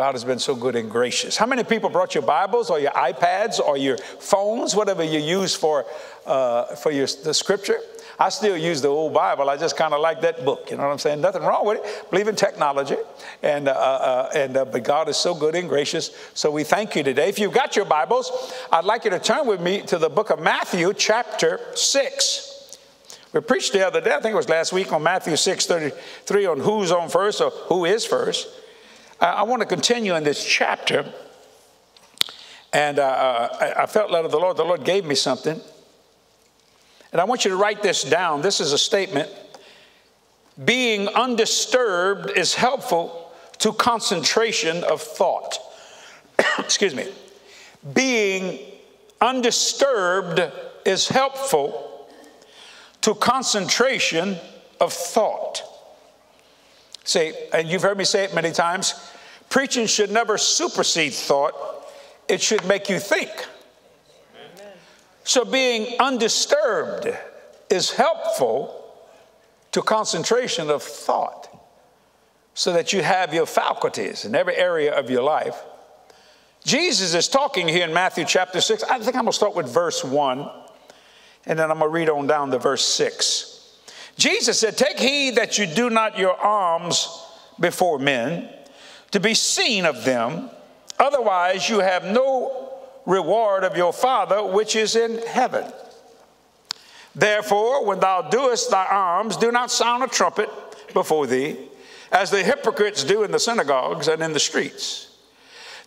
God has been so good and gracious. How many people brought your Bibles or your iPads or your phones, whatever you use for, uh, for your, the scripture? I still use the old Bible. I just kind of like that book. You know what I'm saying? Nothing wrong with it. Believe in technology, and uh, uh, and uh, but God is so good and gracious. So we thank you today. If you've got your Bibles, I'd like you to turn with me to the book of Matthew, chapter six. We preached the other day, I think it was last week, on Matthew 6 33 on who's on first or who is first. I want to continue in this chapter. And uh, uh I felt led of the Lord. The Lord gave me something. And I want you to write this down. This is a statement. Being undisturbed is helpful to concentration of thought. Excuse me. Being undisturbed is helpful to concentration of thought. See, and you've heard me say it many times preaching should never supersede thought, it should make you think. So, being undisturbed is helpful to concentration of thought so that you have your faculties in every area of your life. Jesus is talking here in Matthew chapter 6. I think I'm going to start with verse 1 and then I'm going to read on down to verse 6. Jesus said, Take heed that you do not your alms before men to be seen of them, otherwise, you have no reward of your Father which is in heaven. Therefore, when thou doest thy alms, do not sound a trumpet before thee, as the hypocrites do in the synagogues and in the streets,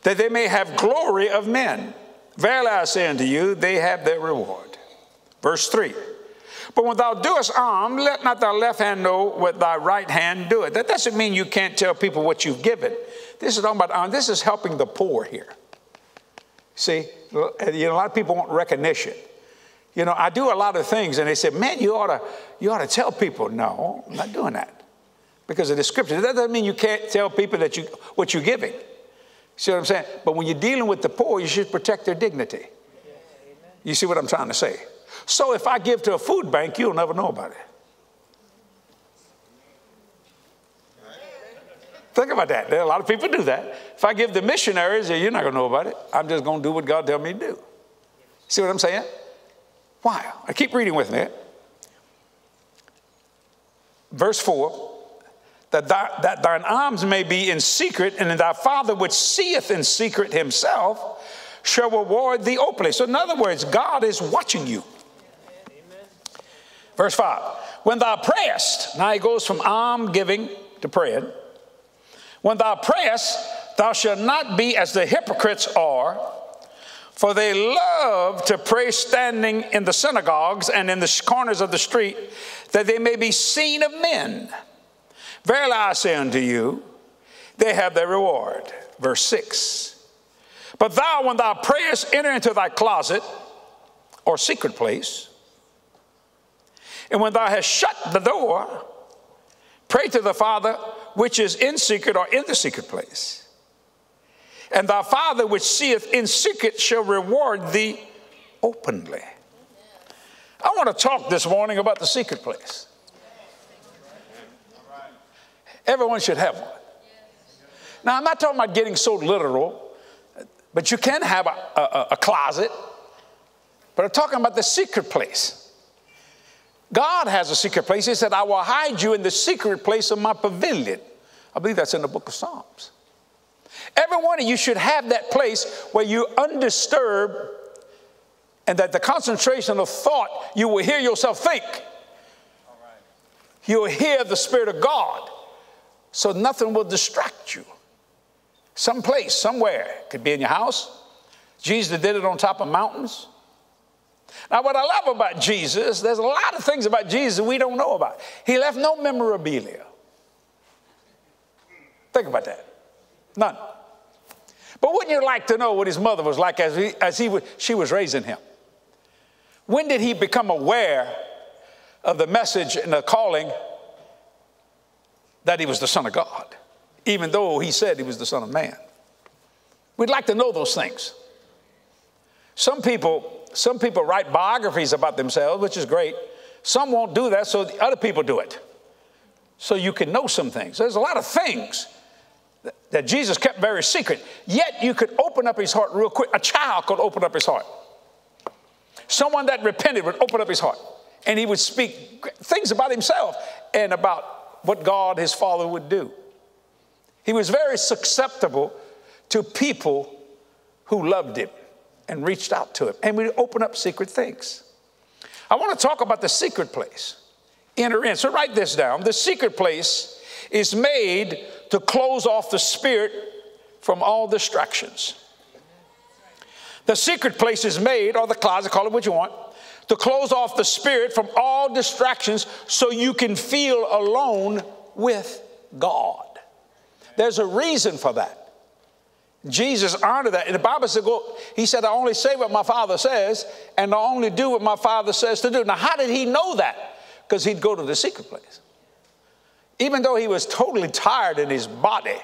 that they may have glory of men. Verily I say unto you, they have their reward. Verse 3. But when thou doest alms, let not thy left hand know what thy right hand doeth. That doesn't mean you can't tell people what you've given. This is talking about alms. This is helping the poor here. See, uh, you know, a lot of people want recognition. You know, I do a lot of things, and they say, "Man, you ought to, you ought to tell people." No, I'm not doing that because of the scripture. That doesn't mean you can't tell people that you what you're giving. See what I'm saying? But when you're dealing with the poor, you should protect their dignity. You see what I'm trying to say? So if I give to a food bank, you'll never know about it. Think about that. There are a lot of people do that. If I give the missionaries, you're not going to know about it. I'm just going to do what God tells me to do. See what I'm saying? Why? I keep reading with me. Verse 4 that, thy, that thine alms may be in secret, and thy Father which seeth in secret himself shall reward thee openly. So, in other words, God is watching you. Verse 5 When thou prayest, now he goes from alm giving to praying. When thou prayest, thou shalt not be as the hypocrites are, for they love to pray standing in the synagogues and in the corners of the street, that they may be seen of men. Verily I say unto you, they have their reward. Verse 6. But thou, when thou prayest, enter into thy closet or secret place, and when thou hast shut the door, pray to the Father which is in secret or in the secret place. And thy Father which seeth in secret shall reward thee openly. I want to talk this morning about the secret place. Everyone should have one. Now, I'm not talking about getting so literal, but you can have a, a, a closet. But I'm talking about the secret place. God has a secret place. He said, I will hide you in the secret place of my pavilion. I believe that's in the book of Psalms. Every one of you should have that place where you're undisturbed and that the concentration of thought, you will hear yourself think. You will hear the Spirit of God. So nothing will distract you. Someplace, somewhere. Could be in your house. Jesus did it on top of mountains. Now, what I love about Jesus, there's a lot of things about Jesus we don't know about. He left no memorabilia. Think about that. None. But wouldn't you like to know what his mother was like as, he, as he, she was raising him? When did he become aware of the message and the calling that he was the Son of God, even though he said he was the Son of Man? We'd like to know those things. Some people some people write biographies about themselves, which is great. Some won't do that, so other people do it. So you can know some things. There's a lot of things that Jesus kept very secret. Yet you could open up his heart real quick. A child could open up his heart. Someone that repented would open up his heart and he would speak things about himself and about what God, his father, would do. He was very susceptible to people who loved him and reached out to him and we open up secret things. I want to talk about the secret place. Enter in. So write this down. The secret place is made to close off the spirit from all distractions. The secret place is made, or the closet, call it what you want, to close off the spirit from all distractions so you can feel alone with God. There's a reason for that. Jesus honored that. And the Bible said, go, He said, I only say what my Father says, and I only do what my Father says to do. Now, how did He know that? Because He'd go to the secret place. Even though He was totally tired in His body,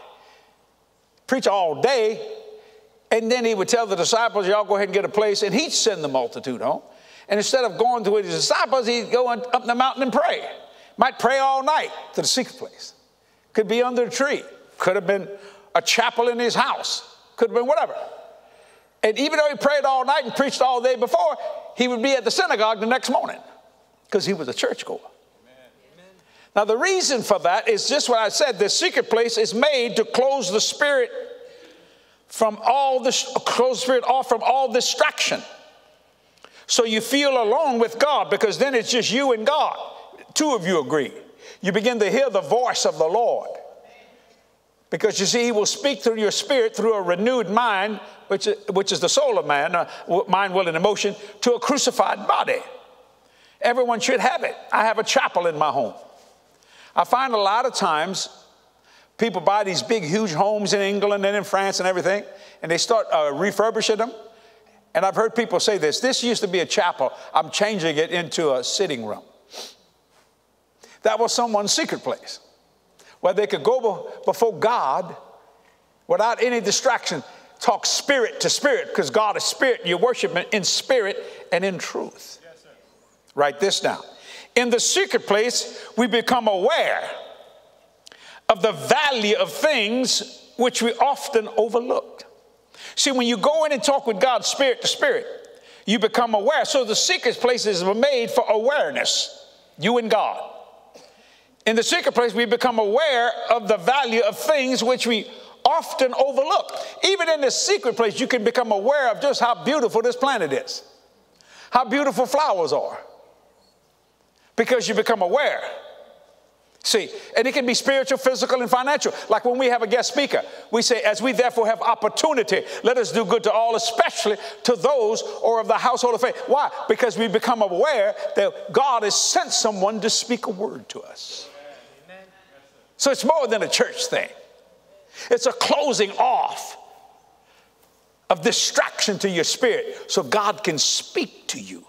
preach all day, and then He would tell the disciples, Y'all go ahead and get a place, and He'd send the multitude home. And instead of going to his disciples, he'd go up the mountain and pray. Might pray all night to the secret place. Could be under a tree. Could have been a chapel in his house. Could have been whatever. And even though he prayed all night and preached all day before, he would be at the synagogue the next morning because he was a churchgoer. Now, the reason for that is just what I said the secret place is made to close the spirit from all this, close spirit off from all distraction. So you feel alone with God because then it's just you and God. Two of you agree. You begin to hear the voice of the Lord. Because you see, he will speak through your spirit through a renewed mind, which, which is the soul of man, uh, mind, will, and emotion, to a crucified body. Everyone should have it. I have a chapel in my home. I find a lot of times people buy these big, huge homes in England and in France and everything, and they start uh, refurbishing them. And I've heard people say this this used to be a chapel, I'm changing it into a sitting room. That was someone's secret place where they could go before God without any distraction, talk spirit to spirit, because God is spirit. You worship Him in spirit and in truth. Yes, Write this down. In the secret place, we become aware of the value of things which we often overlooked. See, when you go in and talk with God spirit to spirit, you become aware. So the secret places were made for awareness, you and God. In the secret place, we become aware of the value of things which we often overlook. Even in the secret place, you can become aware of just how beautiful this planet is, how beautiful flowers are, because you become aware. See, and it can be spiritual, physical, and financial. Like when we have a guest speaker, we say, as we therefore have opportunity, let us do good to all, especially to those or of the household of faith. Why? Because we become aware that God has sent someone to speak a word to us. So it's more than a church thing, it's a closing off of distraction to your spirit so God can speak to you.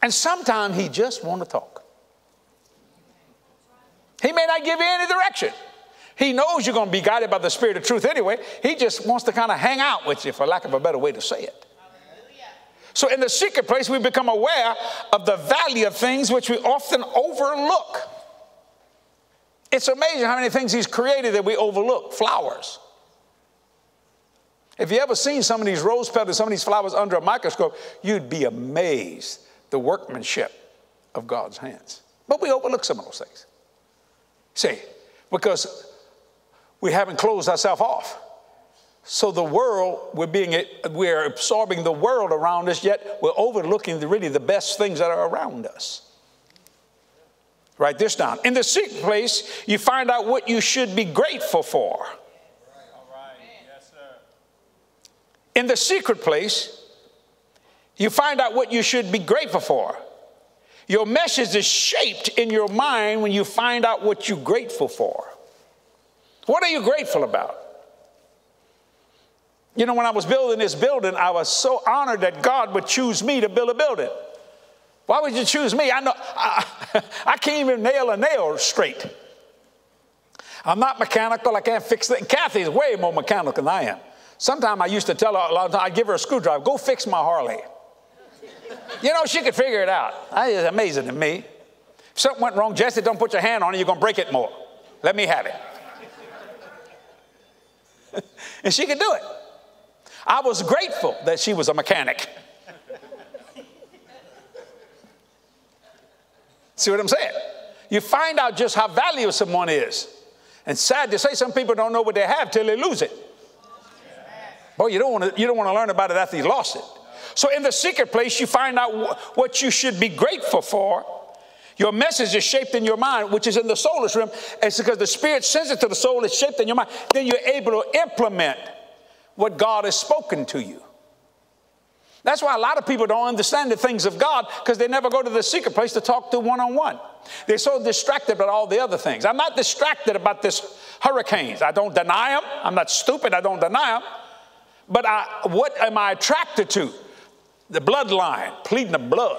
And sometimes He just want to talk. He may not give you any direction. He knows you're going to be guided by the Spirit of truth anyway. He just wants to kind of hang out with you, for lack of a better way to say it. So, in the secret place, we become aware of the value of things which we often overlook. It's amazing how many things He's created that we overlook. Flowers. If you ever seen some of these rose petals, some of these flowers under a microscope, you'd be amazed the workmanship of God's hands. But we overlook some of those things. See, because we haven't closed ourselves off. So the world, we're being, we're absorbing the world around us, yet we're overlooking the, really the best things that are around us. Write this down. In the secret place, you find out what you should be grateful for. In the secret place, you find out what you should be grateful for. Your message is shaped in your mind when you find out what you're grateful for. What are you grateful about? You know, when I was building this building, I was so honored that God would choose me to build a building. Why would you choose me? I know I, I can't even nail a nail straight. I'm not mechanical. I can't fix it. Cathy is way more mechanical than I am. Sometimes I used to tell her a lot of times, I'd give her a screwdriver, go fix my Harley. You know, she could figure it out. That is amazing to me. If something went wrong, Jesse, don't put your hand on it, you're going to break it more. Let me have it. and she could do it. I was grateful that she was a mechanic. See what I'm saying? You find out just how valuable someone is. And sad to say, some people don't know what they have till they lose it. Boy, you don't want to, you don't want to learn about it after you lost it. So in the secret place, you find out wh- what you should be grateful for. Your message is shaped in your mind, which is in the soulless realm. It's because the spirit sends it to the soul, it's shaped in your mind. Then you're able to implement what God has spoken to you. That's why a lot of people don't understand the things of God because they never go to the secret place to talk to one on one. They're so distracted about all the other things. I'm not distracted about this hurricanes. I don't deny them. I'm not stupid. I don't deny them. But I, what am I attracted to? The bloodline, pleading the blood.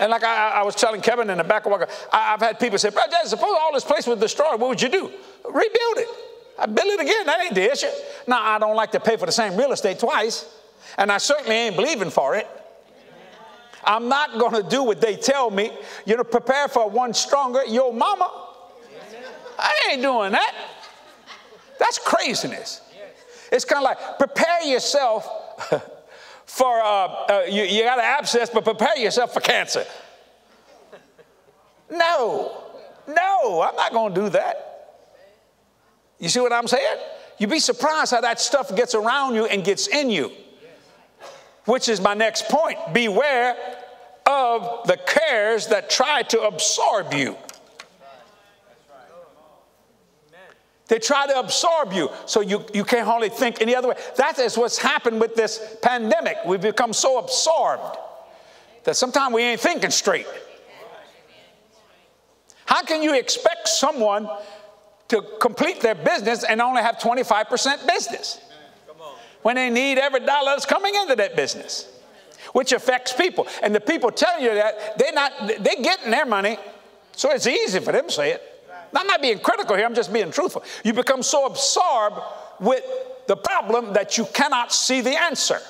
And like I, I, was telling Kevin in the back of Walker, I, have had people say, Brother, suppose all this place was destroyed, what would you do? Rebuild it. I build it again. That ain't the issue. Now, I don't like to pay for the same real estate twice, and I certainly ain't believing for it. I'm not going to do what they tell me. You know, prepare for one stronger, your mama. I ain't doing that. That's craziness. It's kind of like prepare yourself for, uh, uh, you, you got an abscess, but prepare yourself for cancer. No, no, I'm not going to do that. You see what I'm saying? You'd be surprised how that stuff gets around you and gets in you. Which is my next point. Beware of the cares that try to absorb you. They try to absorb you so you, you can't hardly think any other way. That is what's happened with this pandemic. We've become so absorbed that sometimes we ain't thinking straight. How can you expect someone to complete their business and only have 25% business when they need every dollar that's coming into that business? Which affects people. And the people telling you that, they're not, they're getting their money, so it's easy for them to say it. I'm not being critical here, I'm just being truthful. You become so absorbed with the problem that you cannot see the answer.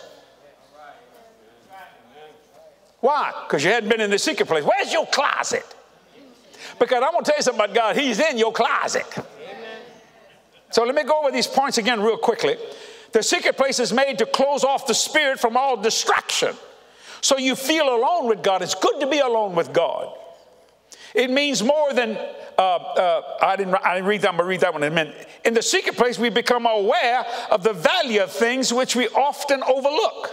Why? Because you hadn't been in the secret place. Where's your closet? Because I'm going to tell you something about God. He's in your closet. So let me go over these points again, real quickly. The secret place is made to close off the spirit from all distraction. So you feel alone with God. It's good to be alone with God. It means more than, uh, uh, I, didn't, I didn't read that, I'm to read that one in a minute. In the secret place, we become aware of the value of things which we often overlook.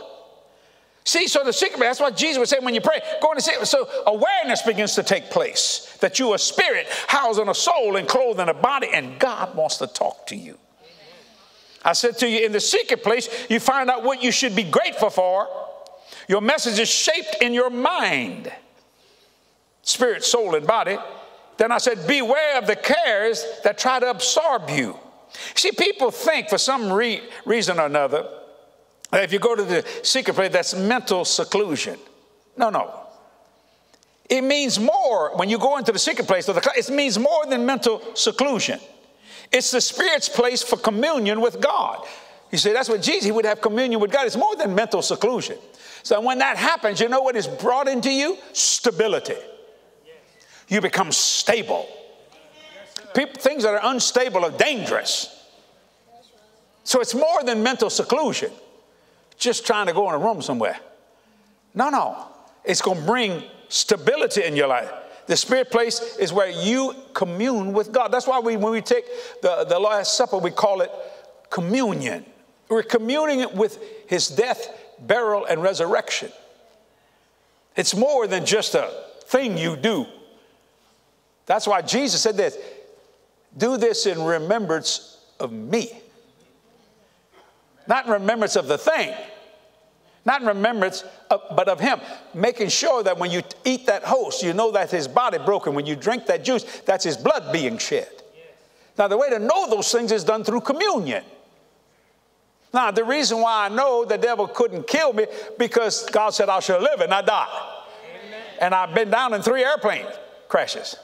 See, so the secret that's what Jesus was saying when you pray. Go in the secret. So awareness begins to take place that you are a spirit, housed in a soul, and clothed in a body, and God wants to talk to you. I said to you, in the secret place, you find out what you should be grateful for. Your message is shaped in your mind spirit, soul, and body. Then I said, Beware of the cares that try to absorb you. See, people think for some re- reason or another that if you go to the secret place, that's mental seclusion. No, no. It means more when you go into the secret place, it means more than mental seclusion. It's the Spirit's place for communion with God. You see, that's what Jesus, he would have communion with God. It's more than mental seclusion. So when that happens, you know what is brought into you? Stability you become stable. People, things that are unstable are dangerous. So it's more than mental seclusion, just trying to go in a room somewhere. No, no. It's going to bring stability in your life. The spirit place is where you commune with God. That's why we, when we take the, the Last Supper, we call it communion. We're communing it with his death, burial, and resurrection. It's more than just a thing you do that's why Jesus said this do this in remembrance of me. Not in remembrance of the thing, not in remembrance, of, but of Him. Making sure that when you eat that host, you know that His body broken. When you drink that juice, that's His blood being shed. Now, the way to know those things is done through communion. Now, the reason why I know the devil couldn't kill me because God said I shall live and not die. Amen. And I've been down in three airplane crashes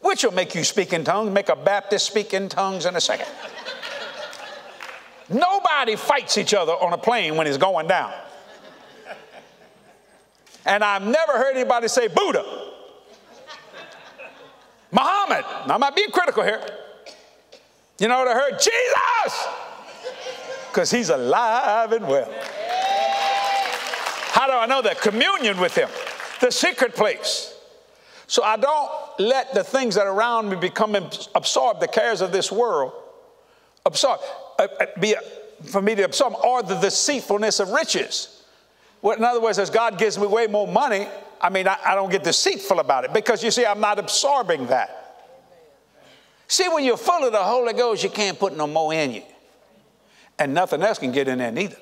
which will make you speak in tongues, make a Baptist speak in tongues in a second. Nobody fights each other on a plane when it's going down. And I've never heard anybody say Buddha. Muhammad, now I'm not being critical here. You know what I heard? Jesus! Because he's alive and well. How do I know that? Communion with him, the secret place. So I don't let the things that are around me become absorbed, the cares of this world, absorb, uh, uh, be for me to absorb, or the deceitfulness of riches. Well, in other words, as God gives me way more money, I mean, I, I don't get deceitful about it because you see, I'm not absorbing that. See, when you're full of the Holy Ghost, you can't put no more in you. And nothing else can get in there neither.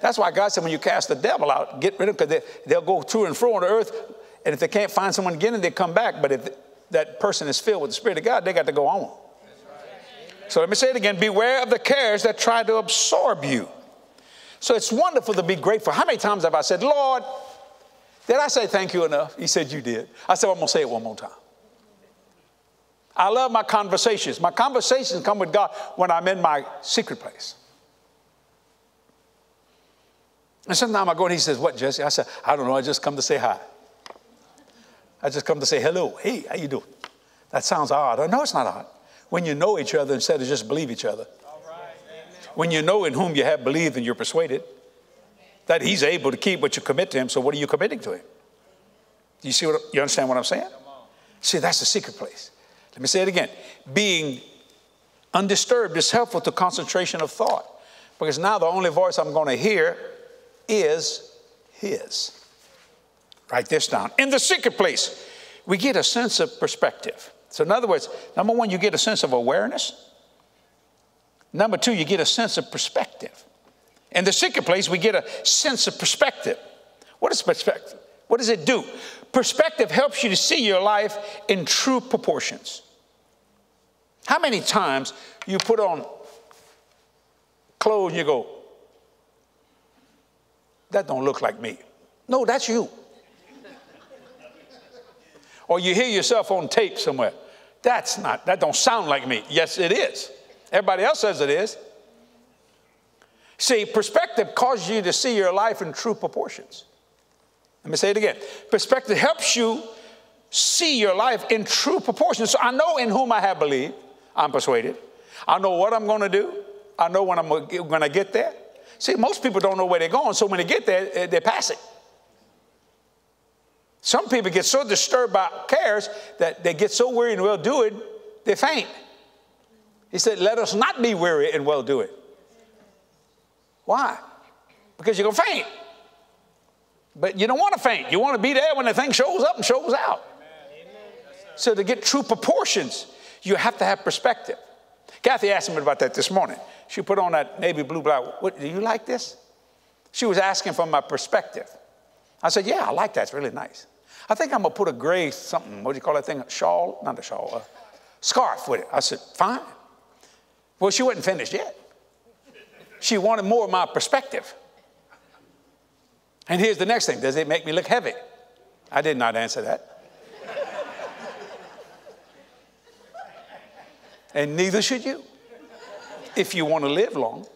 That's why God said when you cast the devil out, get rid of them because they, will go to and fro on the earth. And if they can't find someone to get in, they come back. But if that person is filled with the Spirit of God, they got to go on. So let me say it again beware of the cares that try to absorb you. So it's wonderful to be grateful. How many times have I said, Lord, did I say thank you enough? He said, You did. I said, I'm going to say it one more time. I love my conversations. My conversations come with God when I'm in my secret place. And sometimes I go and he says, What, Jesse? I said, I don't know. I just come to say hi. I just come to say hello. Hey, how you doing? That sounds odd. I know it's not odd. When you know each other instead of just believe each other. When you know in whom you have believed and you're persuaded that he's able to keep what you commit to him. So what are you committing to him? Do you see what you understand what I'm saying? See, that's the secret place. Let me say it again. Being undisturbed is helpful to concentration of thought because now the only voice I'm going to hear is His. Write this down. In the secret place, we get a sense of perspective. So, in other words, number one, you get a sense of awareness. Number two, you get a sense of perspective. In the secret place, we get a sense of perspective. What is perspective? What does it do? Perspective helps you to see your life in true proportions. How many times you put on clothes and you go, that don't look like me. No, that's you. or you hear yourself on tape somewhere. That's not, that don't sound like me. Yes, it is. Everybody else says it is. See, perspective causes you to see your life in true proportions. Let me say it again. Perspective helps you see your life in true proportions. So I know in whom I have believed. I'm persuaded. I know what I'm going to do. I know when I'm going to get there. See, most people don't know where they're going, so when they get there, eh, they pass it. Some people get so disturbed by cares that they get so weary and well doing, they faint. He said, Let us not be weary and well doing. Why? Because you're going to faint. But you don't want to faint. You want to be there when the thing shows up and shows out. So to get true proportions, you have to have perspective. Cathy asked me about that this morning. She put on that navy blue blouse. What, do you like this? She was asking from my perspective. I said, Yeah, I like that. It's really nice. I think I'm going to put a gray something, what do you call that thing? A shawl? Not a shawl, a scarf with it. I said, Fine. Well, she wasn't finished yet. She wanted more of my perspective. And here's the next thing Does it make me look heavy? I did not answer that. And neither should you if you want to live long.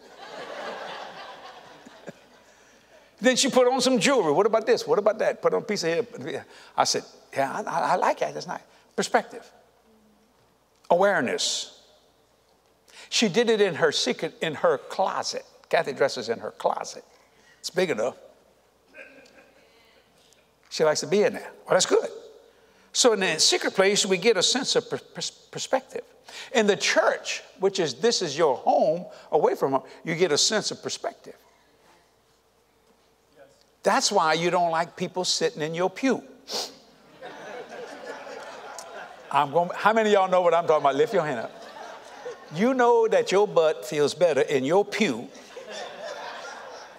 then she put on some jewelry. What about this? What about that? Put on a piece of hair. I said, Yeah, I, I like that. That's nice. Perspective, awareness. She did it in her secret, in her closet. Cathy dresses in her closet. It's big enough. She likes to be in there. Well, that's good. So in the secret place, we get a sense of perspective. In the church, which is this is your home, away from home, you get a sense of perspective. That's why you don't like people sitting in your pew. I'm going, how many of y'all know what I'm talking about? Lift your hand up. You know that your butt feels better in your pew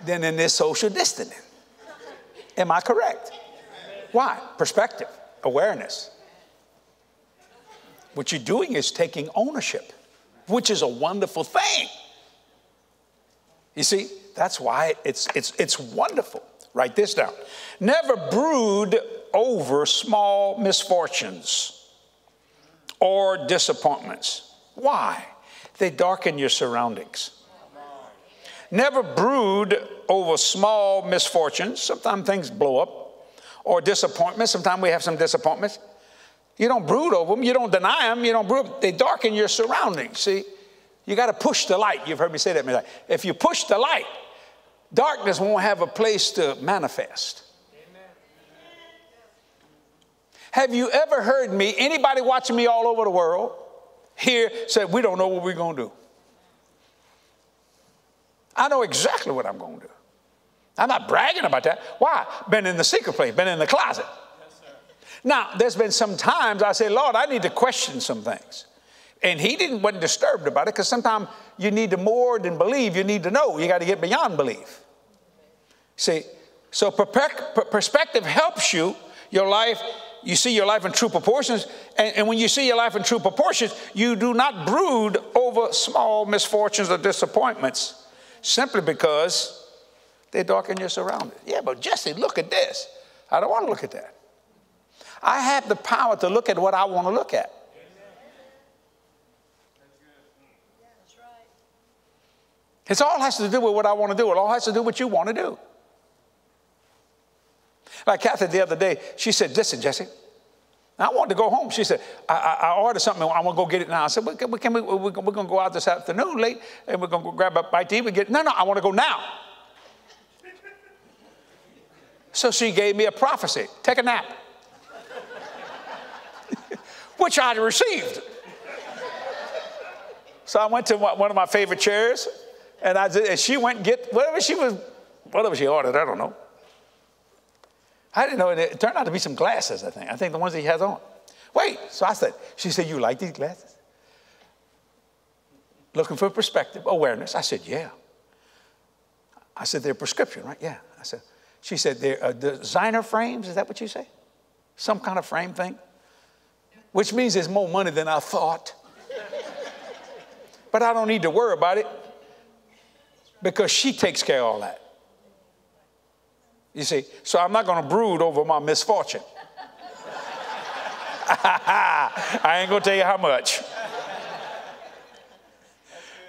than in this social distancing. Am I correct? Why? Perspective, awareness. What you're doing is taking ownership, which is a wonderful thing. You see, that's why it's, it's, it's wonderful. Write this down. Never brood over small misfortunes or disappointments. Why? They darken your surroundings. Never brood over small misfortunes. Sometimes things blow up or disappointments. Sometimes we have some disappointments You don't brood over them. You don't deny them. You don't brood. They darken your surroundings. See, you got to push the light. You've heard me say that many times. If you push the light, darkness won't have a place to manifest. Have you ever heard me, anybody watching me all over the world, here said, We don't know what we're going to do? I know exactly what I'm going to do. I'm not bragging about that. Why? Been in the secret place, been in the closet. Now, there's been some times I say, Lord, I need to question some things. And he didn't wasn't disturbed about it because sometimes you need to more than believe, you need to know. You got to get beyond belief. See, so perspective helps you, your life, you see your life in true proportions. And, and when you see your life in true proportions, you do not brood over small misfortunes or disappointments simply because they darken your surroundings. Yeah, but Jesse, look at this. I don't want to look at that. I have the power to look at what I want to look at. It all has to do with what I want to do. It all has to do with what you want to do. Like Cathy the other day, she said, Listen, Jesse, I want to go home. She said, I, I, I ordered something. I want to go get it now. I said, well, can we, can we, we're going to go out this afternoon late and we're going to grab a bite to eat. We get, no, no, I want to go now. So she gave me a prophecy take a nap which I received. So I went to one of my favorite chairs, and, I, did, and she went get whatever she was, whatever she ordered, I don't know. I didn't know, it, it turned out to be some glasses, I think. I think the ones he has on. Wait, so I said, she said, you like these glasses? Looking for perspective, awareness. I said, yeah. I said, they're prescription, right? Yeah. I said, she said, they're uh, designer frames, is that what you say? Some kind of frame thing? which means there's more money than I thought. but I don't need to worry about it because she takes care of all that. You see, so I'm not going to brood over my misfortune. I ain't going to tell you how much.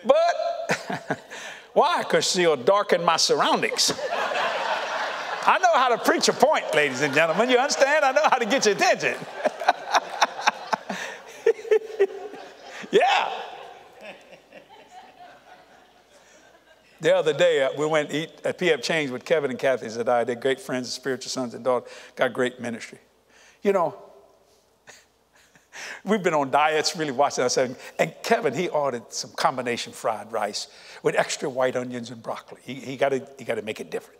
But why? Because she'll darken my surroundings. I know how to preach a point, ladies and gentlemen. You understand? I know how to get your attention. Yeah. The other day, uh, we went eat at PF Chang's with Kevin and Kathy that I. They're great friends, spiritual sons and daughters, got great ministry. You know, we've been on diets, really watching ourselves. And Kevin, he ordered some combination fried rice with extra white onions and broccoli. He, he got to make it different.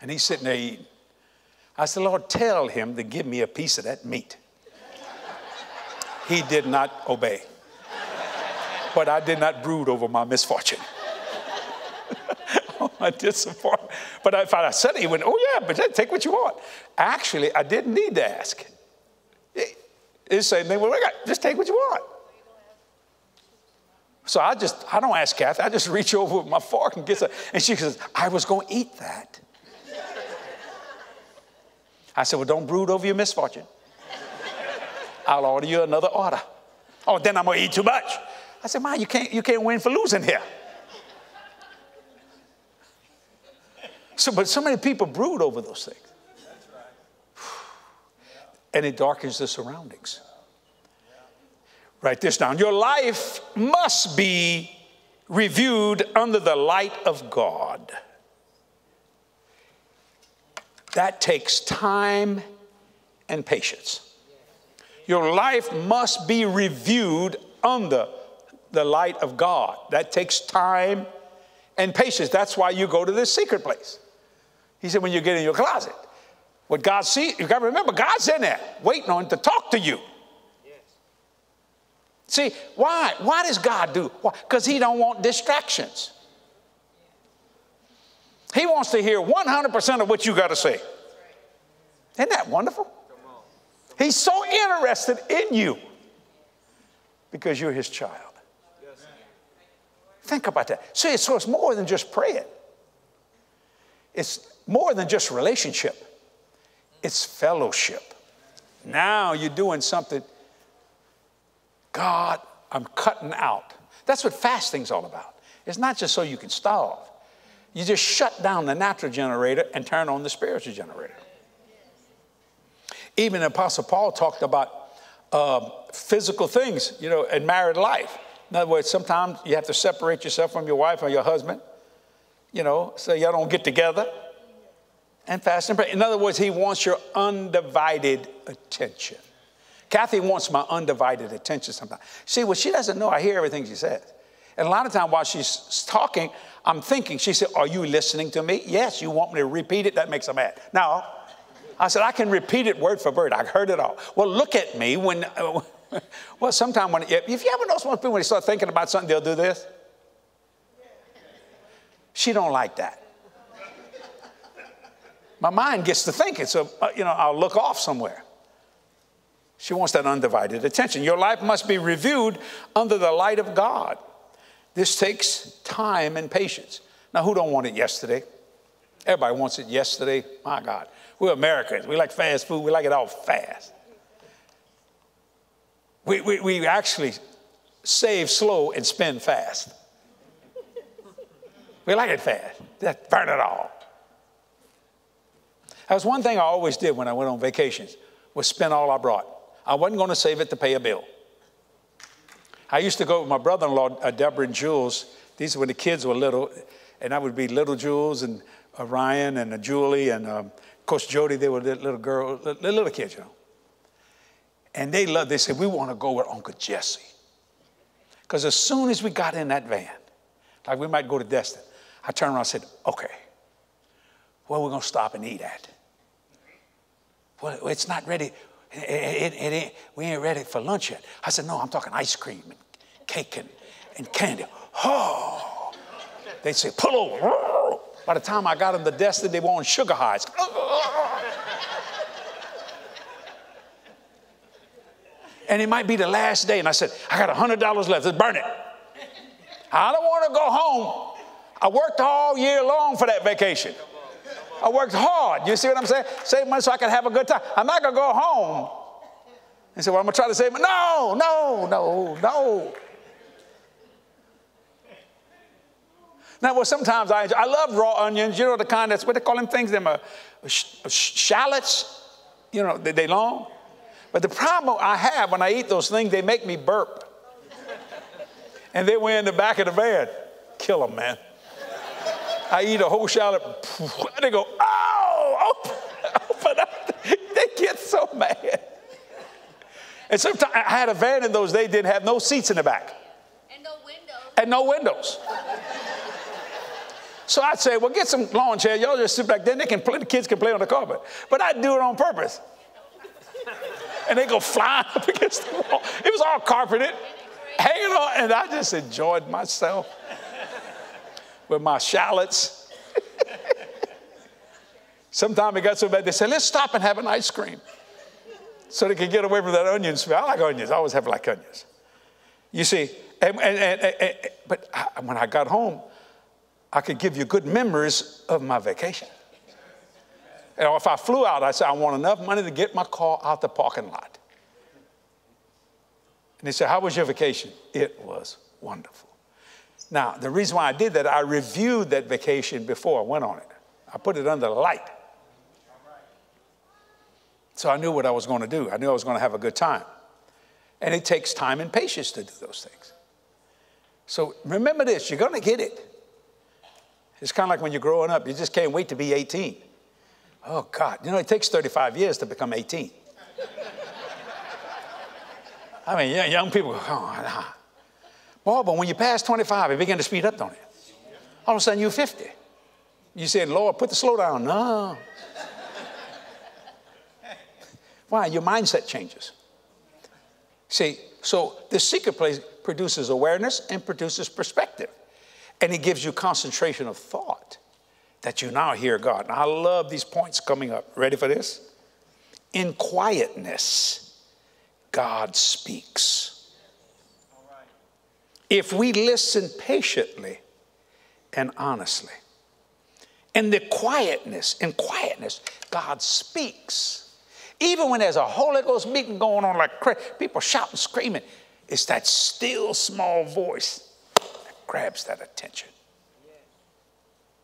And he's sitting there eating. I said, Lord, tell him to give me a piece of that meat he did not obey. But I did not brood over my misfortune. Oh, my disappointment. But if I said it, he went, oh yeah, but take what you want. Actually, I didn't need to ask. It's saying, well, just take what you want. So I just, I don't ask Cathy. I just reach over with my fork and get some. And she says, I was going to eat that. I said, well, don't brood over your misfortune. I'll order you another order. Oh, then I'm gonna eat too much. I said, Ma, you can't, you can't win for losing here. So, but so many people brood over those things. And it darkens the surroundings. Write this down. Your life must be reviewed under the light of God. That takes time and patience. Your life must be reviewed under the light of God. That takes time and patience. That's why you go to this secret place. He said, when you get in your closet, what God sees, you got to remember, God's in there waiting on to talk to you. Yes. See, why? Why does God do? Because He don't want distractions. He wants to hear 100% of what you got to say. Isn't that wonderful? He's so interested in you because you're his child. Think about that. See, so it's more than just praying. It's more than just relationship. It's fellowship. Now you're doing something. God, I'm cutting out. That's what fasting's all about. It's not just so you can starve. You just shut down the natural generator and turn on the spiritual generator. Even Apostle Paul talked about uh, physical things, you know, in married life. In other words, sometimes you have to separate yourself from your wife or your husband, you know, so y'all don't get together and fast and pray. In other words, he wants your undivided attention. Cathy wants my undivided attention sometimes. See, what she doesn't know, I hear everything she says. And a lot of times while she's talking, I'm thinking, she said, Are you listening to me? Yes, you want me to repeat it? That makes her mad. No. I said, I can repeat it word for word. I heard it all. Well, look at me when, uh, well, sometimes when, if you ever notice most people when they start thinking about something, they'll do this. She don't like that. My mind gets to thinking, so, uh, you know, I'll look off somewhere. She wants that undivided attention. Your life must be reviewed under the light of God. This takes time and patience. Now, who don't want it yesterday? Everybody wants it yesterday. My God. We're Americans. We like fast food. We like it all fast. We, we, we actually save slow and spend fast. We like it fast. Just burn it all. That was one thing I always did when I went on vacations was spend all I brought. I wasn't going to save it to pay a bill. I used to go with my brother-in-law, uh, Deborah and Jules. These were when the kids were little, and I would be little Jules and uh, Ryan and uh, Julie and um, of course Jody. They were little girl, little, little kids, you know. And they loved. They said we want to go with Uncle Jesse, because as soon as we got in that van, like we might go to Destin, I turned around and said, "Okay, where are we going to stop and eat at?" Well, it's not ready. It, it, it, ain't, we ain't ready for lunch yet. I said, no, I'm talking ice cream and cake and, and candy. Oh. They'd say, pull over. By the time I got them the Destin, they were on sugar highs. And it might be the last day. And I said, I got $100 left. Let's burn it. I don't want to go home. I worked all year long for that vacation. I worked hard. You see what I'm saying? Save money so I can have a good time. I'm not going to go home and say, well, I'm going to try to save money. No, no, no, no. Now, well, sometimes I, I love raw onions. You know the kind that's what they call them things, them uh, sh- shallots. You know, they, they long. But the problem I have when I eat those things, they make me burp. and they were in the back of the van. Kill them, man. I eat a whole shallot, they go, oh, open, open up. They get so mad. And sometimes I had a van in those days, didn't have no seats in the back. And no windows. And no windows. So I'd say, well, get some lawn chairs. Y'all just sit back there. They can play, the kids can play on the carpet. But I'd do it on purpose. And they go flying up against the wall. It was all carpeted, hanging on, and I just enjoyed myself with my shallots. Sometimes it got so bad, they said, let's stop and have an ice cream so they could get away from that onion smell. I like onions. I always have like onions. You see, and, and, and, but I, when I got home, I could give you good memories of my vacation. And if I flew out, I said, I want enough money to get my car out the parking lot. And he said, How was your vacation? It was wonderful. Now, the reason why I did that, I reviewed that vacation before I went on it. I put it under the light. So I knew what I was going to do. I knew I was going to have a good time. And it takes time and patience to do those things. So remember this you're going to get it. It's kind of like when you're growing up, you just can't wait to be 18. Oh, God. You know, it takes 35 years to become 18. I mean, young people go, oh, nah. Boy, but when you pass 25, it begin to speed up, don't it? All of a sudden, you're 50. You said, Lord, put the slow down. No. Why? Your mindset changes. See, so the secret place produces awareness and produces perspective. And it gives you concentration of thought that you now hear God. And I love these points coming up. Ready for this? In quietness, God speaks. If we listen patiently and honestly, in the quietness, in quietness, God speaks. Even when there's a Holy Ghost meeting going on like crazy, people shouting, screaming, it's that still small voice that grabs that attention.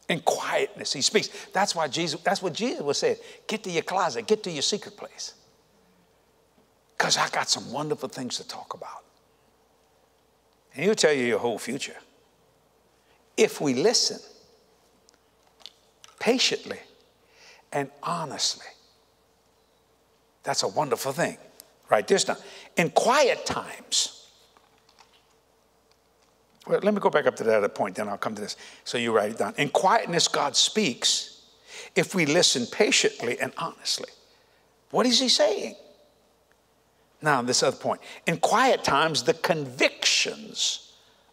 In quietness, he speaks. That's why Jesus, that's what Jesus was saying. Get to your closet, get to your secret place. Because I got some wonderful things to talk about. And he'll tell you your whole future. If we listen patiently and honestly, that's a wonderful thing. right this down. In quiet times, well, let me go back up to that other point, then I'll come to this. So you write it down. In quietness, God speaks if we listen patiently and honestly. What is he saying? Now, this other point. In quiet times, the convictions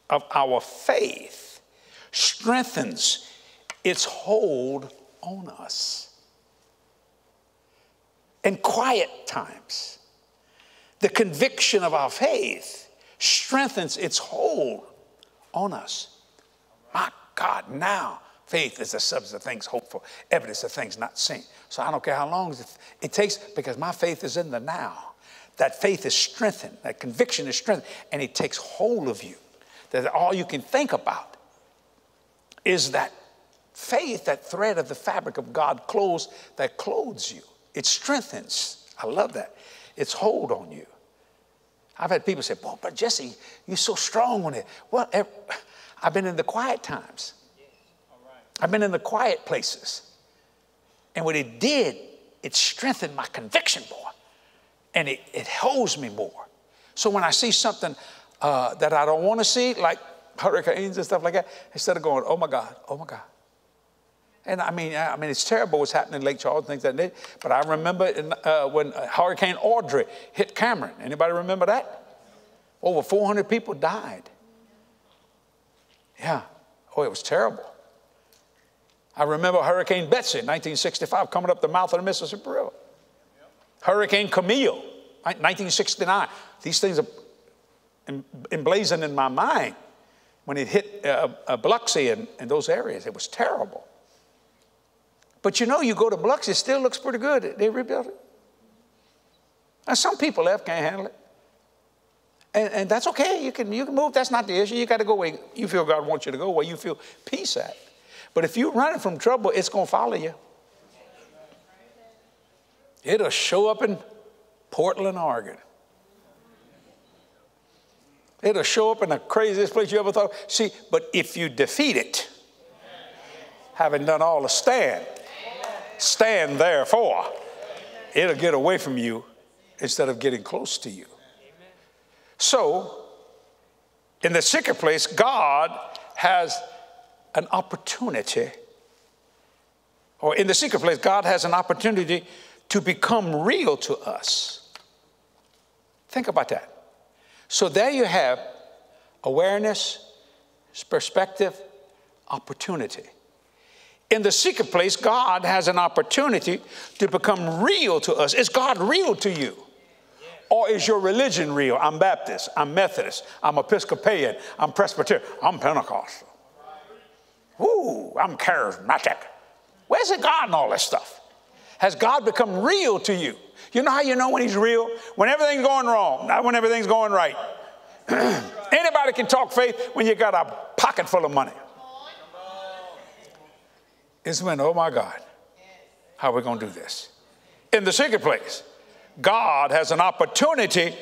of our faith strengthens its hold on us. In quiet times, the conviction of our faith strengthens its hold on us. My God, now faith is the substance of things hoped for, evidence of things not seen. So I don't care how long it takes because my faith is in the now. That faith is strengthened, that conviction is strengthened, and it takes hold of you. That all you can think about is that faith, that thread of the fabric of God clothes that clothes you. It strengthens. I love that. It's hold on you. I've had people say, Well, but Jesse, you're so strong on it. Well, I've been in the quiet times. I've been in the quiet places. And what it did, it strengthened my conviction more. And it, it holds me more. So when I see something uh, that I don't want to see, like hurricanes and stuff like that, instead of going, oh my God, oh my God. And I mean, I mean, it's terrible what's happening in Lake Charles, and things like that. But I remember in, uh, when Hurricane Audrey hit Cameron. Anybody remember that? Over 400 people died. Yeah. Oh, it was terrible. I remember Hurricane Betsy, 1965, coming up the mouth of the Mississippi River. Hurricane Camille, 1969. These things are emblazoned in my mind when it hit uh, uh, Biloxi and, and those areas. It was terrible. But you know, you go to Biloxi, it still looks pretty good. They rebuilt it. Now, some people left can't handle it. And, and that's okay. You can, you can move. That's not the issue. You got to go where you feel God wants you to go, where you feel peace at. But if you're running from trouble, it's going to follow you. It'll show up in Portland, Oregon. It'll show up in the craziest place you ever thought. See, but if you defeat it, having done all the stand, stand therefore. It'll get away from you instead of getting close to you. So, in the secret place, God has an opportunity, or in the secret place, God has an opportunity to become real to us. Think about that. So, there you have awareness, perspective, opportunity. In the secret place, God has an opportunity to become real to us. Is God real to you? Or is your religion real? I'm Baptist, I'm Methodist, I'm Episcopalian, I'm Presbyterian, I'm Pentecostal. Ooh, I'm charismatic. Where's God and all this stuff? Has God become real to you? You know how you know when He's real? When everything's going wrong, not when everything's going right. Anybody can talk faith when you got a pocket full of money is when, oh my God, how are we going to do this? In the secret place, God has an opportunity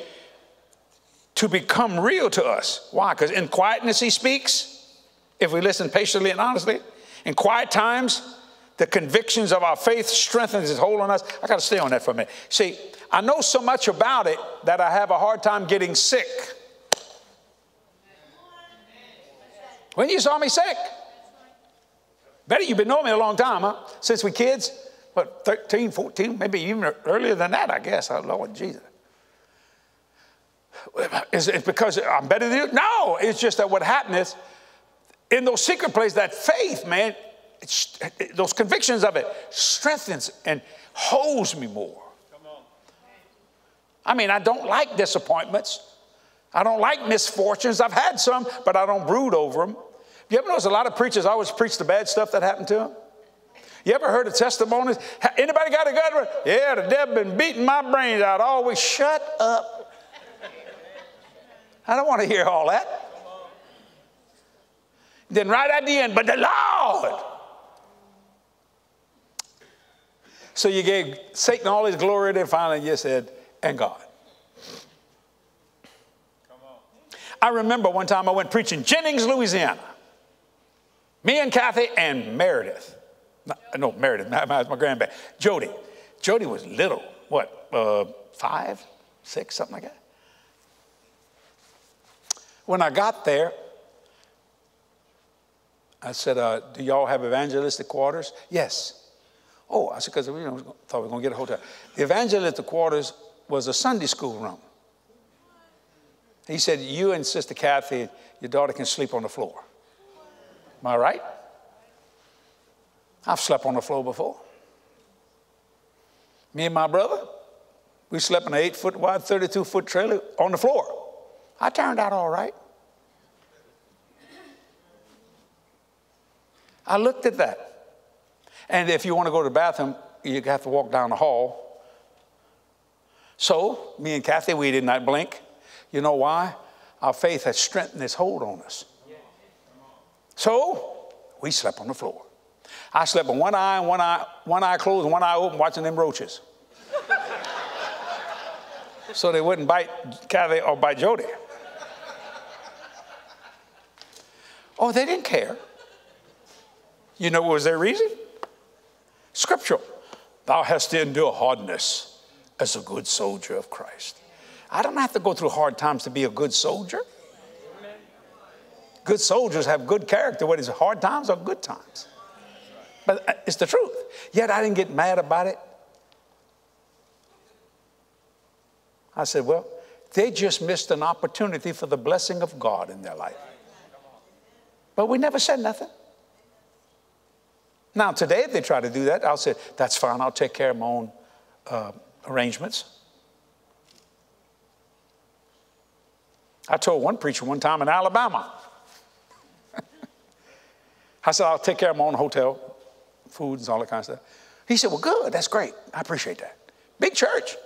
to become real to us. Why? Because in quietness, He speaks, if we listen patiently and honestly. In quiet times, the convictions of our faith strengthens its hold on us. I got to stay on that for a minute. See, I know so much about it that I have a hard time getting sick. When you saw me sick, Betty, you've been knowing me a long time, huh? Since we kids? What, 13, 14, maybe even earlier than that, I guess. Oh, Lord Jesus. Is it because I'm better than you? No, it's just that what happened is in those secret places, that faith, man, those convictions of it strengthens and holds me more. I mean, I don't like disappointments. I don't like misfortunes. I've had some, but I don't brood over them. You ever notice a lot of preachers always preach the bad stuff that happened to them? You ever heard of testimonies? Anybody got a good one? Yeah, the devil been beating my brains out. Always shut up. I don't want to hear all that. Then right at the end, but the Lord. So you gave Satan all his glory, and finally you said, and God. I remember one time I went preaching Jennings, Louisiana. Me and Cathy and Meredith. No, Meredith, my, my, my grandbaby. Jodi. Jodi was little. What, uh, five, six, something like that? When I got there, I said, uh, Do y'all have evangelistic quarters? Yes. Oh, I said, because we know, thought we were going to get a hotel. The evangelistic quarters was a Sunday school room. He said, You and Sister Cathy, your daughter can sleep on the floor. Am I right? I've slept on the floor before. Me and my brother, we slept in an eight foot wide, 32 foot trailer on the floor. I turned out all right. I looked at that. And if you want to go to the bathroom, you have to walk down the hall. So, me and Cathy, we did not blink. You know why? Our faith has strengthened its hold on us. So, we slept on the floor. I slept with one eye and one eye, one eye closed and one eye open watching them roaches. so they wouldn't bite Cathy or bite Jodi. Oh, they didn't care. You know what was their reason? Scriptural. Thou hast to endure hardness as a good soldier of Christ. I don't have to go through hard times to be a good soldier. Good soldiers have good character, whether it's hard times or good times. But uh, it's the truth. Yet I didn't get mad about it. I said, well, they just missed an opportunity for the blessing of God in their life. But we never said nothing. Now, today, if they try to do that, I'll say, that's fine, I'll take care of my own uh, arrangements. I told one preacher one time in Alabama, I said, I'll take care of my own hotel, food, and all that kind of stuff. He said, Well, good, that's great. I appreciate that. Big church,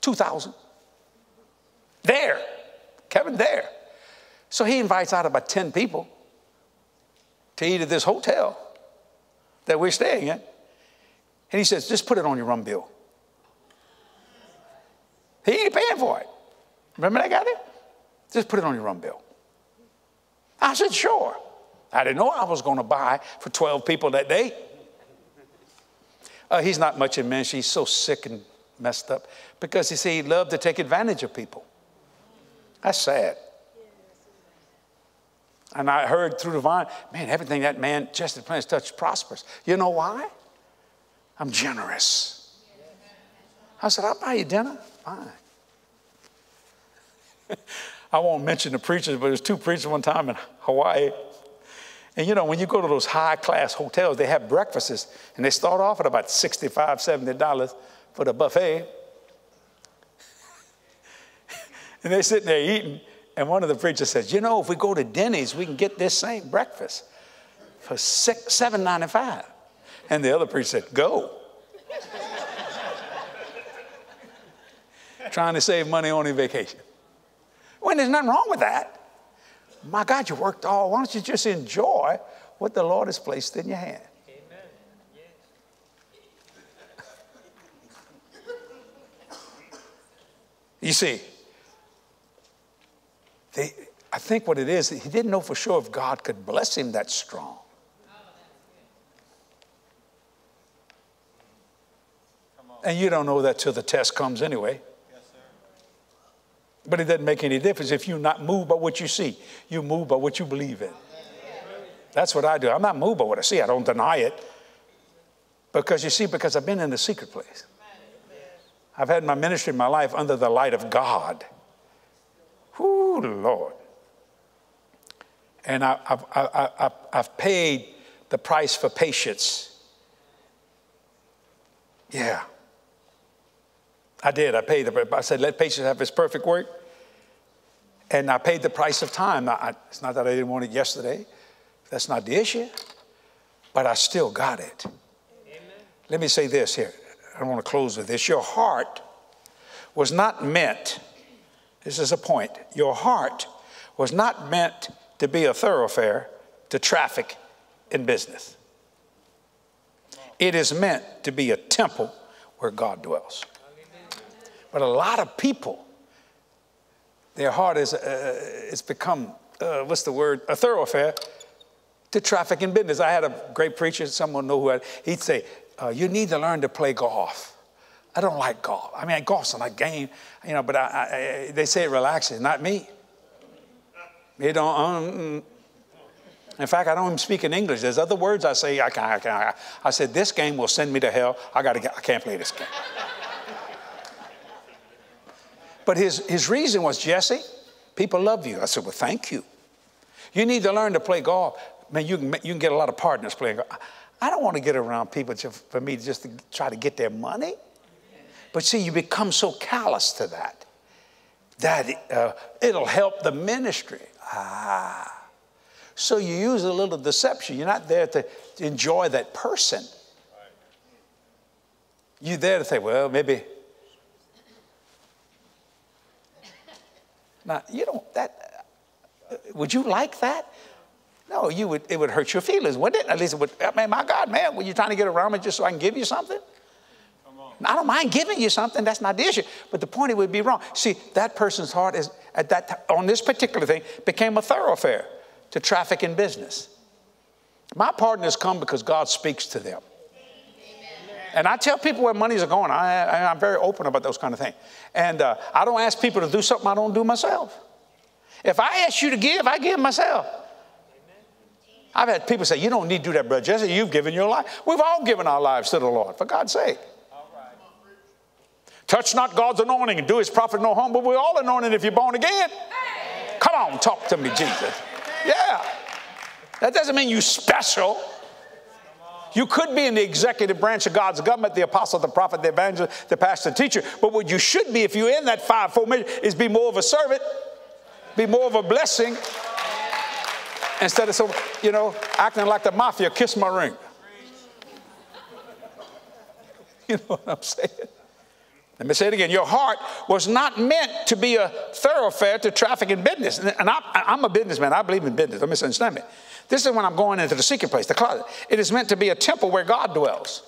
2,000. There, Kevin, there. So he invites out about 10 people to eat at this hotel that we're staying in. And he says, just put it on your rum bill. He ain't paying for it. Remember that guy there? Just put it on your rum bill. I said, sure. I didn't know I was going to buy for 12 people that day. Uh, he's not much in ministry. He's so sick and messed up because you see, he loved to take advantage of people. That's sad. And I heard through the vine, man, everything that man just at plans touch prospers. You know why? I'm generous. I said, I'll buy you dinner. Fine. I won't mention the preachers, but there's two preachers one time in Hawaii. And you know, when you go to those high class hotels, they have breakfasts, and they start off at about $65, $70 for the buffet. and they're sitting there eating, and one of the preachers says, You know, if we go to Denny's, we can get this same breakfast for six, $7.95. And the other preacher said, Go. Trying to save money on a vacation. Well, there's nothing wrong with that. My God, you worked all. Why don't you just enjoy what the Lord has placed in your hand? Amen. You see, they, I think what it is, he didn't know for sure if God could bless him that strong. And you don't know that till the test comes anyway. But it doesn't make any difference if you're not moved by what you see. You move by what you believe in. That's what I do. I'm not moved by what I see. I don't deny it. Because you see, because I've been in the secret place. I've had my ministry in my life under the light of God. Whoo, Lord. And I, have I, I've paid the price for patience. Yeah. I did. I paid the I said, let patience have its perfect work. And I paid the price of time. I, it's not that I didn't want it yesterday. That's not the issue. But I still got it. Amen. Let me say this here. I want to close with this. Your heart was not meant this is a point. Your heart was not meant to be a thoroughfare to traffic in business. It is meant to be a temple where God dwells. But a lot of people Their heart is, uh, it's become, uh, what's the word, a thoroughfare to traffic in business. I had a great preacher, someone know who I, he'd say, uh, you need to learn to play golf. I don't like golf. I mean, golf's not a game, you know, but I, I, they say it relaxes, not me. It don't, um, in fact, I don't even speak in English. There's other words I say, I, can't, I, can't. I said, this game will send me to hell. I, gotta get, I can't play this game. But his, his reason was, Jesse, people love you. I said, well, thank you. You need to learn to play golf. Man, you can, you can get a lot of partners playing golf. I don't want to get around people just for me just to try to get their money. But see, you become so callous to that that uh, it'll help the ministry. Ah. So you use a little deception. You're not there to, to enjoy that person. You're there to say, well, maybe. Now, you don't, that, uh, would you like that? No, you would, it would hurt your feelings, wouldn't it? At least it would, I mean, my God, man, were you trying to get around me just so I can give you something? I don't mind giving you something. That's not the issue. But the point, it would be wrong. See, that person's heart is at that on this particular thing became a thoroughfare to traffic in business. My partners come because God speaks to them. And I tell people where monies are going. I, am very open about those kind of things. And uh, I don't ask people to do something I don't do myself. If I ask you to give, I give myself. I've had people say, You don't need to do that, brother Jesse. You've given your life. We've all given our lives to the Lord, for God's sake. Touch not God's anointing and do his prophet no harm, but we're all anointed if you're born again. Come on, talk to me, Jesus. Yeah. That doesn't mean you special. You could be in the executive branch of God's government, the apostle, the prophet, the evangelist, the pastor, the teacher. But what you should be, if you're in that five-fold measure, is be more of a servant, be more of a blessing, instead of so, you know, acting like the mafia, kiss my ring. You know what I'm saying? Let me say it again. Your heart was not meant to be a thoroughfare to traffic in business. And I, am a businessman. I believe in business. Don't misunderstand me. This is when I'm going into the secret place, the closet. It is meant to be a temple where God dwells.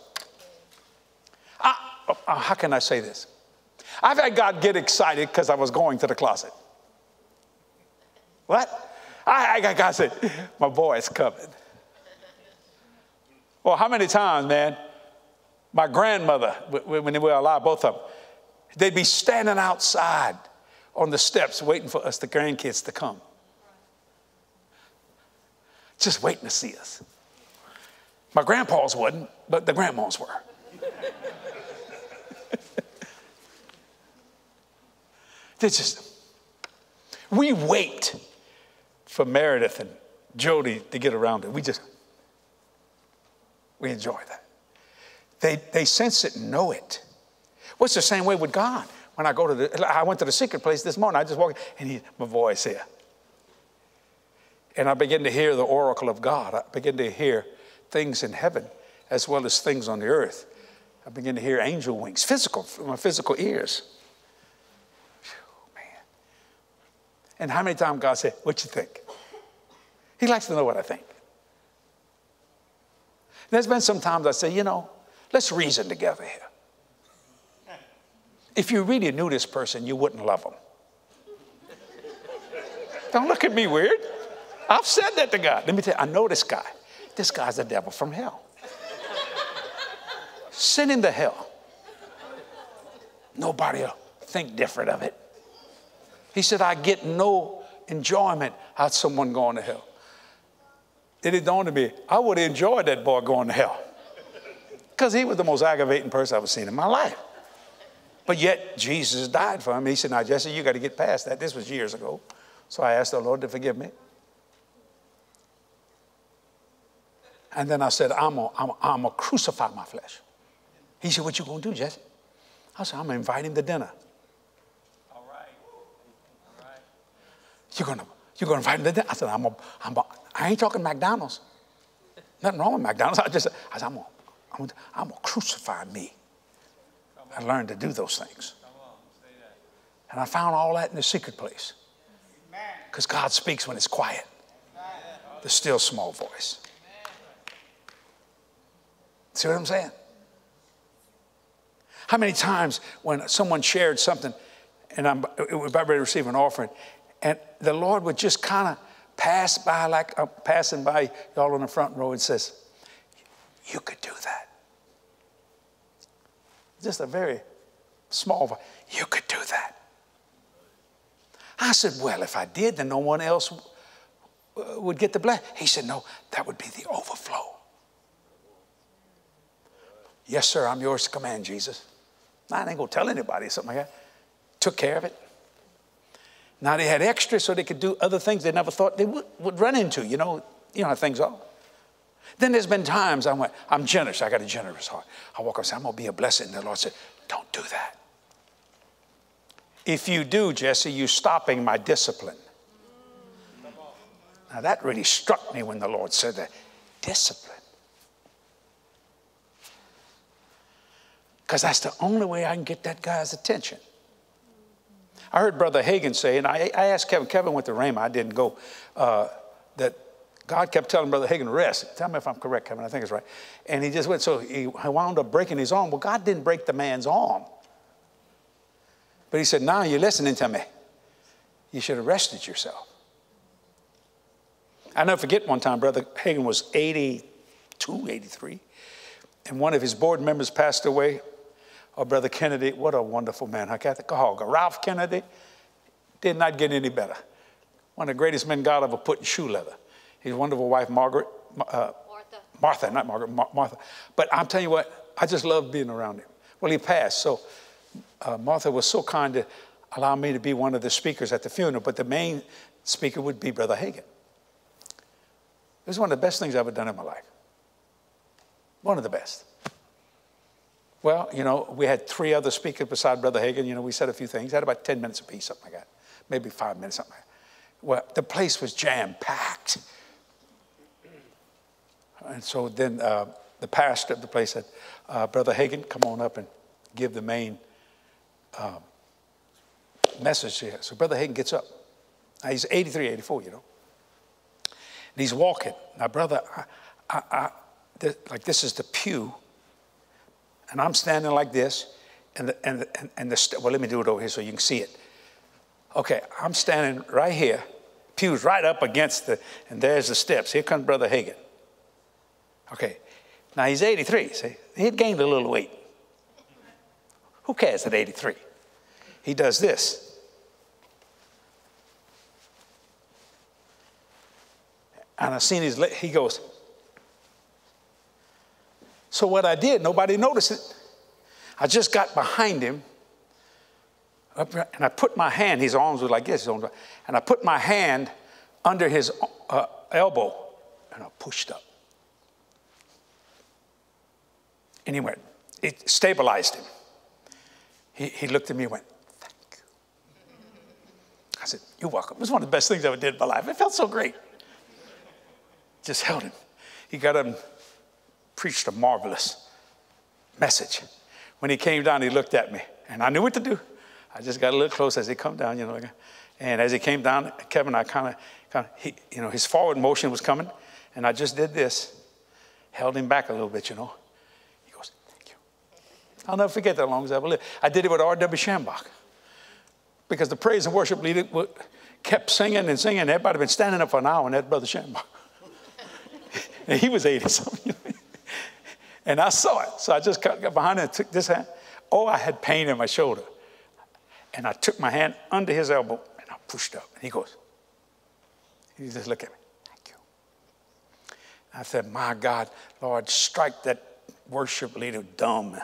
I, oh, how can I say this? I've had God get excited because I was going to the closet. What? I, I God said, my boy is coming. Well, how many times, man? My grandmother, when they were alive, both of them, They'd be standing outside on the steps waiting for us, the grandkids, to come. Just waiting to see us. My grandpa's wasn't, but the grandmas were. they just, we wait for Meredith and Jodi to get around it. We just, we enjoy that. They, they sense it and know it. Well, the same way with God. When I go to the, I went to the secret place this morning. I just walked, and he, my voice here. And I begin to hear the oracle of God. I begin to hear things in heaven as well as things on the earth. I begin to hear angel wings, physical, from my physical ears. Whew, man. And how many times God said, What you think? He likes to know what I think. There's been some times I say, You know, let's reason together here. If you really knew this person, you wouldn't love them. Don't look at me weird. I've said that to God. Let me tell you, I know this guy. This guy's the devil from hell. Send him to hell. Nobody will think different of it. He said, I get no enjoyment out of someone going to hell. It dawned on me, I would have enjoyed that boy going to hell. Because he was the most aggravating person I've ever seen in my life. But yet Jesus died for him. He said, Now, Jesse, you got to get past that. This was years ago. So I asked the Lord to forgive me. And then I said, I'm going I'm, I'm to crucify my flesh. He said, What you going to do, Jesse? I said, I'm going to invite him to dinner. All right. All right. You're going to you're to invite him to dinner? I said, I'm, a, I'm a, I ain't talking McDonald's. Nothing wrong with McDonald's. I just I said, I'm going I'm I'm to crucify me. I learned to do those things. And I found all that in the secret place. Because God speaks when it's quiet, the still small voice. See what I'm saying? How many times when someone shared something and I'm about ready to receive an offering. And the Lord would just kind of pass by, like I'm passing by y'all on the front row, and says, You could do that. Just a very small. You could do that. I said, Well, if I did, then no one else would get the blessing. He said, No, that would be the overflow. Yes, sir, I'm yours to command, Jesus. I ain't gonna tell anybody something like that. Took care of it. Now they had extra so they could do other things they never thought they would, would run into. You know, you know how things are. Then there's been times I went, I'm generous. I got a generous heart. I walk up and say, I'm gonna be a blessing. And the Lord said, Don't do that. If you do, Jesse, you're stopping my discipline. Now that really struck me when the Lord said that. Discipline. Because that's the only way I can get that guy's attention. I heard Brother Hagin say, and I, I asked Kevin, Kevin went to Rhema, I didn't go, uh, that God kept telling Brother Hagin, rest. Tell me if I'm correct, Kevin, I think it's right. And he just went, so he wound up breaking his arm. Well, God didn't break the man's arm. But he said, now you're listening to me. You should have rested yourself. I never forget one time, Brother Hagin was 82, 83, and one of his board members passed away. Oh, Brother Kennedy, what a wonderful man. I can't think Ralph Kennedy did not get any better. One of the greatest men God ever put in shoe leather. His wonderful wife, Margaret, uh, Martha. Martha, not Margaret, Mar- Martha. But I'm telling you what, I just love being around him. Well, he passed, so uh, Martha was so kind to allow me to be one of the speakers at the funeral, but the main speaker would be Brother Hagin. It was one of the best things I've ever done in my life. One of the best. Well, you know, we had three other speakers beside Brother Hagin. You know, we said a few things, had about 10 minutes apiece, something like that. Maybe five minutes, something like that. Well, the place was jam packed. And so then uh, the pastor of the place said, uh, Brother Hagin, come on up and give the main um, message here. So Brother Hagin gets up. Now he's 83, 84, you know. And he's walking. Now, brother, I, I, I, like this is the pew, and I'm standing like this, and the, and, and, the, well, let me do it over here so you can see it. Okay, I'm standing right here, pew's right up against the, and there's the steps. Here comes Brother Hagin. Okay, now he's 83, see, he'd gained a little weight. Who cares at 83? He does this. And I seen his, he goes. So what I did, nobody noticed it. I just got behind him, and I put my hand, his arms were like this, and I put my hand under his uh, elbow, and I pushed up. And he went, it stabilized him. He, he looked at me and went, Thank you. I said, You're welcome. It was one of the best things I ever did in my life. It felt so great. Just held him. He got and preached a marvelous message. When he came down, he looked at me, and I knew what to do. I just got a little close as he come down, you know. And as he came down, Kevin, I kind of, kind of, you know, his forward motion was coming, and I just did this, held him back a little bit, you know. He goes, "Thank you." I'll never forget that as long as I live. I did it with R.W. Schambach because the praise and worship leader kept singing and singing. Everybody had been standing up for an hour, and that Brother Schambach. and he was 80 something. And I saw it. So I just got behind him and took this hand. Oh, I had pain in my shoulder. And I took my hand under his elbow and I pushed up. And he goes, he just looked at me. Thank you. I said, My God, Lord, strike that worship leader dumb.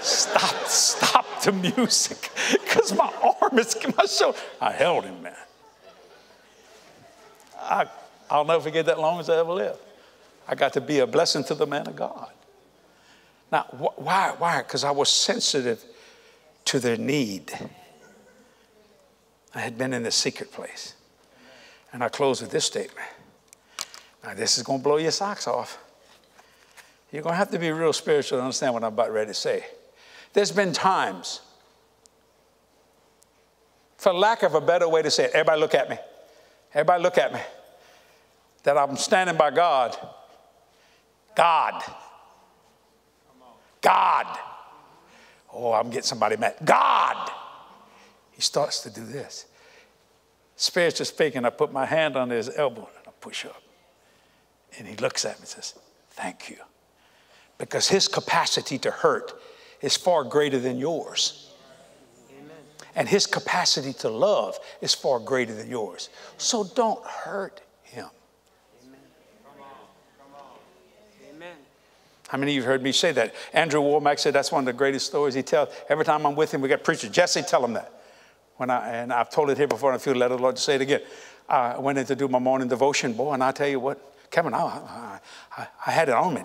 Stop, stop the music. Because my arm is, my shoulder. I held him, man. I, I'll never forget that long as I ever live. I got to be a blessing to the man of God. Now, wh- why? Why? Because I was sensitive to their need. I had been in the secret place. And I close with this statement. Now, this is going to blow your socks off. You're going to have to be real spiritual to understand what I'm about ready to say. There's been times, for lack of a better way to say it, everybody look at me. Everybody look at me. That I'm standing by God. God. God. Oh, I'm getting somebody mad. God. he starts to do this. Spiritually speaking, I put my hand on his elbow and I push up. And he looks at me and says, Thank you. Because his capacity to hurt is far greater than yours. And his capacity to love is far greater than yours. So don't hurt him. Amen. Amen. How many of you have heard me say that? Andrew Wommack said that's one of the greatest stories he tells. Every time I'm with him, we got preachers. Jesse, tell him that. When I, and I've told it here before, and I feel led the Lord to say it again. I went in to do my morning devotion, boy, and I tell you what, Kevin, I, I, I had it on me.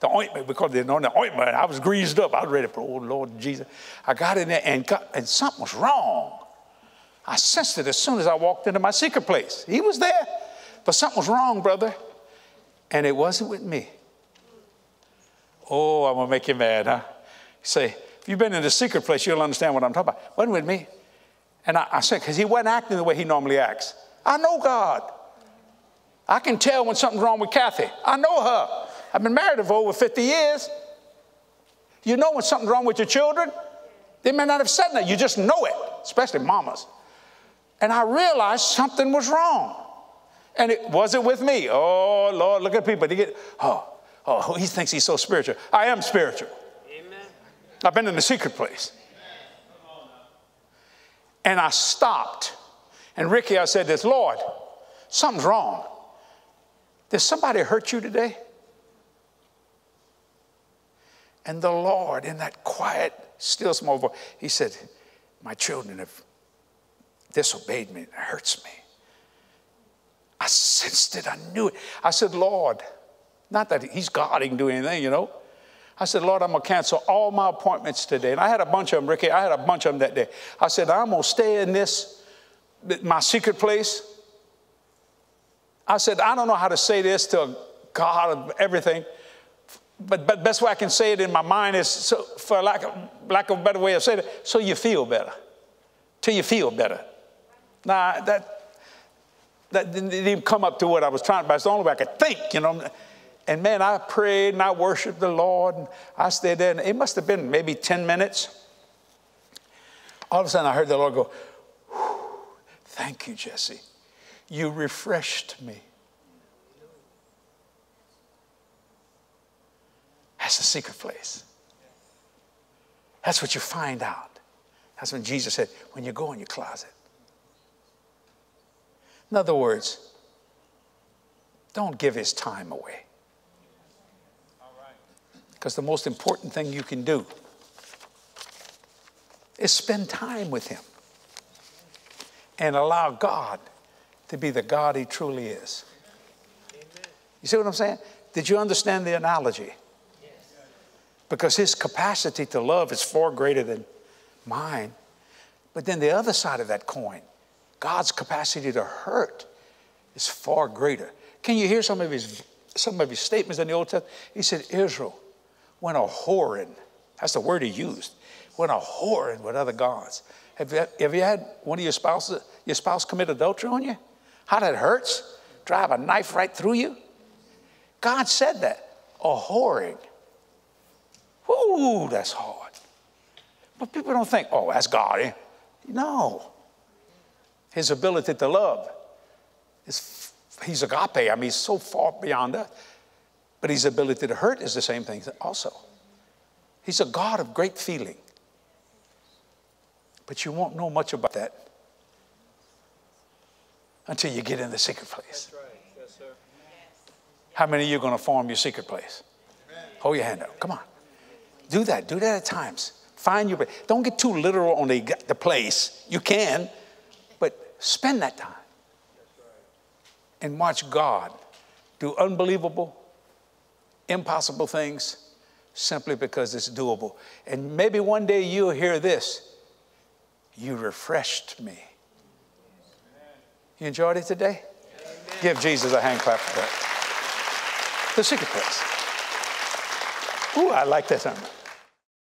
The ointment, because they know the ointment, I was greased up. I was ready for, oh Lord Jesus. I got in there and, got, and something was wrong. I sensed it as soon as I walked into my secret place. He was there, but something was wrong, brother. And it wasn't with me. Oh, I'm going to make you mad, huh? say, if you've been in the secret place, you'll understand what I'm talking about. Wasn't with me. And I, I said, because he wasn't acting the way he normally acts. I know God. I can tell when something's wrong with Cathy. I know her. I've been married for over 50 years. You know when something's wrong with your children? They may not have said that, you just know it, especially mamas. And I realized something was wrong. And it wasn't with me. Oh, Lord, look at people. They get, oh, oh, he thinks he's so spiritual. I am spiritual. Amen. I've been in the secret place. And I stopped. And Ricky, I said this, Lord, something's wrong. Did somebody hurt you today? And the Lord, in that quiet, still small voice, He said, My children have disobeyed me. It hurts me. I sensed it. I knew it. I said, Lord, not that He's God, He can do anything, you know. I said, Lord, I'm going to cancel all my appointments today. And I had a bunch of them, Ricky. I had a bunch of them that day. I said, I'm going to stay in this, my secret place I said, I don't know how to say this to God of everything, but, but best way I can say it in my mind is, so, for lack of, lack of a better way of saying it, so you feel better. Till you feel better. Now, that, that didn't even come up to what I was trying, to, but it's the only way I could think, you know. And man, I prayed and I worshiped the Lord. And I stayed there, and it must have been maybe 10 minutes. All of a sudden, I heard the Lord go, Thank you, Jesse. You refreshed me. That's the secret place. That's what you find out. That's when Jesus said, when you go in your closet. In other words, don't give his time away. Because the most important thing you can do is spend time with him and allow God to be the God he truly is. You see what I'm saying? Did you understand the analogy? Because his capacity to love is far greater than mine. But then the other side of that coin, God's capacity to hurt is far greater. Can you hear some of his some of his statements in the Old Testament? He said, Israel went a whoring. That's the word he used. Went a whoring with other gods. Have you, have you had one of your spouses, your spouse commit adultery on you? How that hurts? Drive a knife right through you? God said that. A whoring. Ooh, that's hard. But people don't think, oh, that's God. Eh? No. His ability to love is, he's agape. I mean, he's so far beyond that. But his ability to hurt is the same thing also. He's a God of great feeling. But you won't know much about that until you get in the secret place. Right. Yes, How many of you are going to form your secret place? Amen. Hold your hand up. Come on. Do that. Do that at times. Find your place. Don't get too literal on the, the place. You can, but spend that time. And watch God do unbelievable, impossible things simply because it's doable. And maybe one day you'll hear this You refreshed me. You enjoyed it today? Amen. Give Jesus a hand clap for that. The secret place. Ooh, I like that. Sermon.